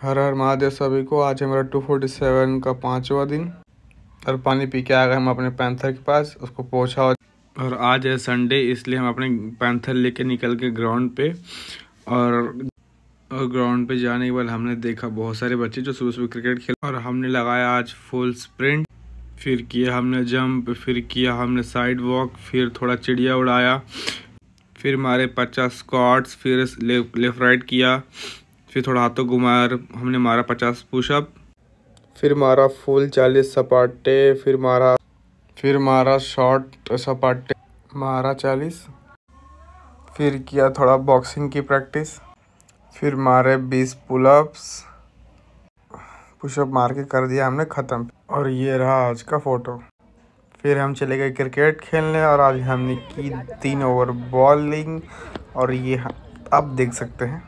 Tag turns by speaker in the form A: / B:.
A: हर हर महादेव सभी को आज है मेरा टू फोर्टी सेवन का पाँचवा दिन। और पानी पी के आ गए हम अपने पैंथर के पास, उसको पहुँचा और आज है संडे, इसलिए हम अपने पैंथर लेके निकल के ग्राउंड पे। और और ग्राउंड पे जाने के बाद हमने देखा बहुत सारे बच्चे जो सुबह सुबह क्रिकेट खेल और हमने लगाया आज फुल स्प्रिंट। फिर किया हमने जंप, फिर किया हमने साइड वॉक फिर थोड़ा चिड़िया उड़ाया। फिर मारे पचास स्कॉट्स फिर लेफ़्ट राइट किया। फिर थोड़ा हाथों घुमाया हमने मारा पचास पुशअप। फिर मारा फुल चालीस सपाटे, फिर मारा फिर मारा शॉर्ट सपाटे, मारा चालीस। फिर किया थोड़ा बॉक्सिंग की प्रैक्टिस। फिर मारे बीस पुलअप्स। पुशअप मार के कर दिया हमने, ख़त्म। और ये रहा आज का फ़ोटो। फिर हम चले गए क्रिकेट खेलने और आज हमने की तीन ओवर बॉलिंग। और ये आप देख सकते हैं।